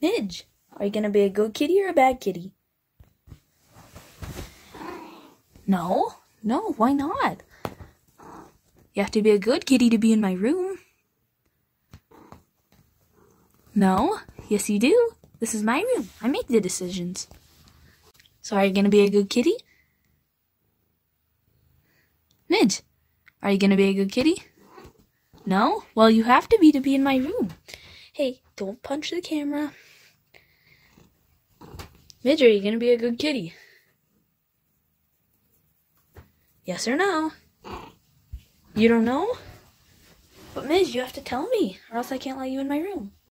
Midge, are you gonna be a good kitty or a bad kitty? No, no, why not? You have to be a good kitty to be in my room. No, yes you do. This is my room. I make the decisions. So are you gonna be a good kitty? Midge, are you gonna be a good kitty? No? Well, you have to be to be in my room. Hey, don't punch the camera. Midge, are you gonna be a good kitty? Yes or no? You don't know? But Midge, you have to tell me, or else I can't let you in my room.